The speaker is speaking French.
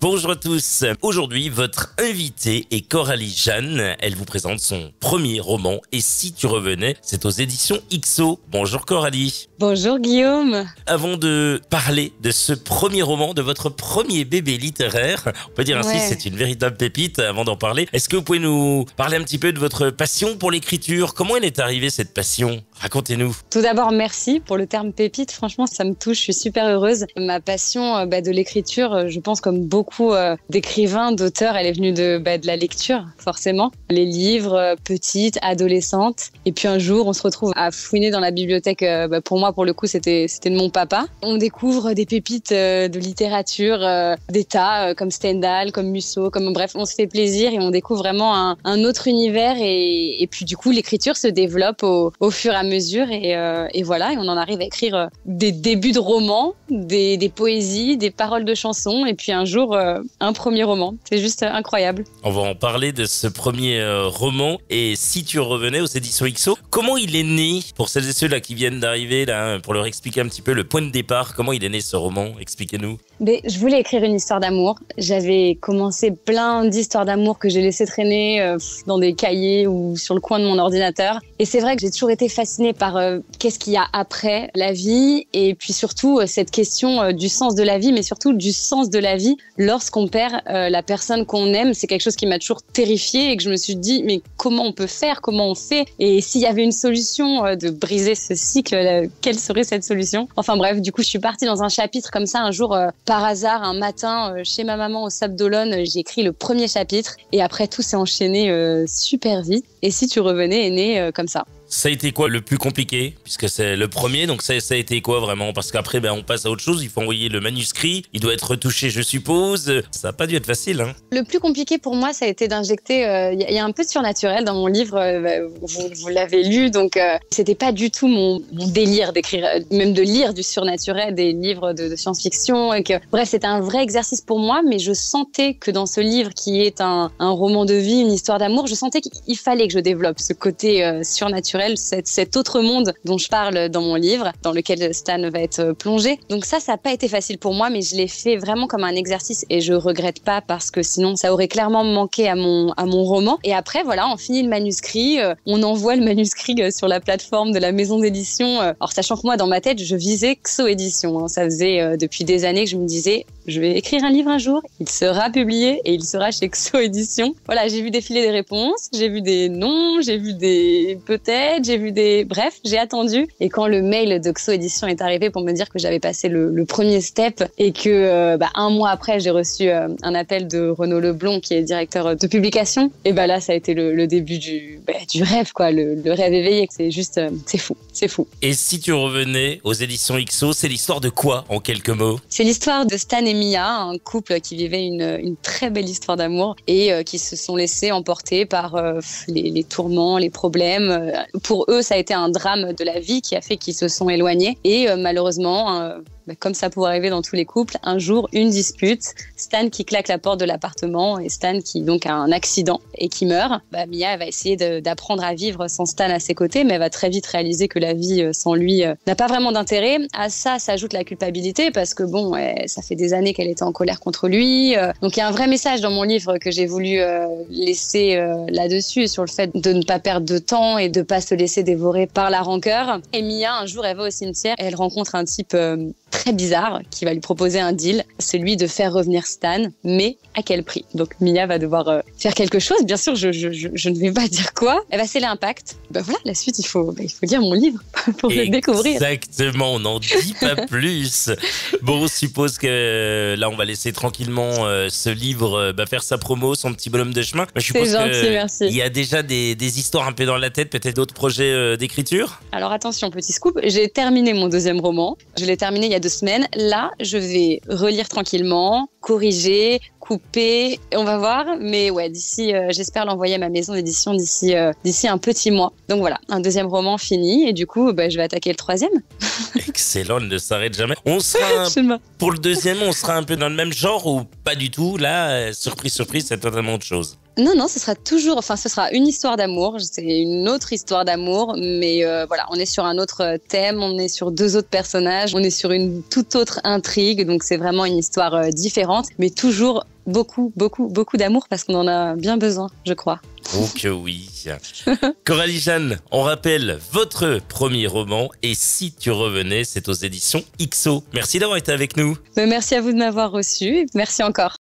Bonjour à tous. Aujourd'hui, votre invitée est Coralie Jeanne. Elle vous présente son premier roman Et si tu revenais? C'est aux éditions XO. Bonjour Coralie. Bonjour Guillaume. Avant de parler de ce premier roman, de votre premier bébé littéraire, on peut dire ainsi, Ouais. c'est une véritable pépite. Avant d'en parler, est-ce que vous pouvez nous parler un petit peu de votre passion pour l'écriture? Comment elle est arrivée cette passion? Racontez-nous. Tout d'abord, merci pour le terme pépite. Franchement, ça me touche. Je suis super heureuse. Ma passion euh, bah, de l'écriture, euh, je pense comme beaucoup euh, d'écrivains, d'auteurs, elle est venue de, bah, de la lecture, forcément. Les livres, euh, petite, adolescente. Et puis un jour, on se retrouve à fouiner dans la bibliothèque. bah, pour moi, pour le coup, c'était de mon papa. On découvre des pépites de littérature, d'État, euh, comme Stendhal, comme Musso, comme bref, on se fait plaisir et on découvre vraiment un, autre univers. Et, et puis du coup, l'écriture se développe au, au fur et à mesure. Et, euh, et voilà, et on en arrive à écrire euh, des débuts de romans, des, des poésies, des paroles de chansons, et puis un jour, euh, un premier roman. C'est juste incroyable. On va en parler de ce premier roman. Et si tu revenais aux éditions XO, comment il est né? Pour celles et ceux là qui viennent d'arriver, là, pour leur expliquer un petit peu le point de départ, comment il est né ce roman? Expliquez-nous. Je voulais écrire une histoire d'amour. J'avais commencé plein d'histoires d'amour que j'ai laissé traîner dans des cahiers ou sur le coin de mon ordinateur. Et c'est vrai que j'ai toujours été fascinée par euh, qu'est-ce qu'il y a après la vie et puis surtout euh, cette question euh, du sens de la vie, mais surtout du sens de la vie lorsqu'on perd la personne qu'on aime. C'est quelque chose qui m'a toujours terrifiée et que je me suis dit mais comment on peut faire, comment on fait? Et s'il y avait une solution de briser ce cycle, quelle serait cette solution? Enfin bref, du coup je suis partie dans un chapitre comme ça un jour par hasard un matin chez ma maman au Sable d'Olonne, j'ai écrit le premier chapitre et après tout s'est enchaîné super vite. Et si tu revenais est né comme ça. Ça a été quoi le plus compliqué Puisque c'est le premier, donc ça, a été quoi vraiment? Parce qu'après, ben, on passe à autre chose. Il faut envoyer le manuscrit. Il doit être retouché, je suppose. Ça n'a pas dû être facile. Hein Le plus compliqué pour moi, ça a été d'injecter. euh, Il y, a- un peu de surnaturel dans mon livre. euh, bah, vous l'avez lu, donc euh, c'était pas du tout mon, délire d'écrire, euh, même de lire du surnaturel, des livres de, science-fiction. Bref, c'était un vrai exercice pour moi, mais je sentais que dans ce livre, qui est un, roman de vie, une histoire d'amour, je sentais qu'il fallait que je développe ce côté euh, cet, autre monde dont je parle dans mon livre, dans lequel Stan va être euh, plongé. Donc ça, ça n'a pas été facile pour moi, mais je l'ai fait vraiment comme un exercice et je regrette pas parce que sinon ça aurait clairement manqué à mon à mon roman. Et après voilà, on finit le manuscrit, euh, on envoie le manuscrit euh, sur la plateforme de la maison d'édition. alors sachant que moi dans ma tête, je visais Xo Édition. hein. Ça faisait depuis des années que je me disais je vais écrire un livre un jour, il sera publié et il sera chez Xo Édition. Voilà, j'ai vu défiler des réponses, j'ai vu des non, j'ai vu des peut-être, j'ai vu des bref, j'ai attendu. Et quand le mail de Xo Édition est arrivé pour me dire que j'avais passé le, le premier step et que euh, bah, un mois après j'ai reçu euh, un appel de Renaud Leblond qui est directeur de publication et bah là ça a été le, le début du bah, du rêve quoi, le, le rêve éveillé. C'est juste euh, c'est fou, c'est fou. Et si tu revenais aux éditions XO, c'est l'histoire de quoi en quelques mots? C'est l'histoire de Stan et Mia, un couple qui vivait une, très belle histoire d'amour et euh, qui se sont laissés emporter par euh, les, tourments, les problèmes. Euh, Pour eux, ça a été un drame de la vie qui a fait qu'ils se sont éloignés. Et malheureusement, comme ça pourrait arriver dans tous les couples, un jour, une dispute, Stan qui claque la porte de l'appartement et Stan qui donc a un accident et qui meurt. Bah, Mia va essayer d'apprendre à vivre sans Stan à ses côtés, mais elle va très vite réaliser que la vie euh, sans lui euh, n'a pas vraiment d'intérêt. À ça s'ajoute la culpabilité parce que bon, ça fait des années qu'elle était en colère contre lui. euh, donc il y a un vrai message dans mon livre que j'ai voulu laisser là-dessus sur le fait de ne pas perdre de temps et de pas se laisser dévorer par la rancœur. Et Mia, un jour, elle va au cimetière et elle rencontre un type très bizarre qui va lui proposer un deal, celui de faire revenir Stan, mais à quel prix? Donc Mia va devoir euh, faire quelque chose. Bien sûr, je, je, je, je ne vais pas dire quoi. Va sceller un pacte. Ben voilà, la suite, il faut, ben, il faut lire mon livre pour le découvrir. Exactement, on n'en dit pas plus. Bon, on suppose que euh, là, on va laisser tranquillement euh, ce livre bah, faire sa promo, son petit bonhomme de chemin. Suppose C'est gentil, que merci. Il y a déjà des, des histoires un peu dans la tête, peut-être d'autres projets euh, d'écriture? Alors attention, petit scoop, j'ai terminé mon deuxième roman. Je l'ai terminé il y a deux semaines. Là, je vais relire tranquillement, corriger, couper, on va voir. Mais ouais, d'ici, euh, j'espère l'envoyer à ma maison d'édition d'ici euh, d'ici un petit mois. Donc voilà, un deuxième roman fini et du coup, bah, je vais attaquer le troisième. Excellent, elle ne s'arrête jamais. On sera, me- pour le deuxième, on sera un peu dans le même genre ou pas du tout? Là, euh, surprise, surprise, c'est totalement autre chose. Non, non, ce sera toujours, enfin, ce sera une histoire d'amour. C'est une autre histoire d'amour, mais euh, voilà, on est sur un autre thème, on est sur deux autres personnages, on est sur une toute autre intrigue, donc c'est vraiment une histoire euh, différente, mais toujours beaucoup, beaucoup, beaucoup d'amour parce qu'on en a bien besoin, je crois. Oh que oui. Coralie Jeanne, on rappelle votre premier roman et si tu revenais, c'est aux éditions XO. Merci d'avoir été avec nous. Merci à vous de m'avoir reçu. Merci encore.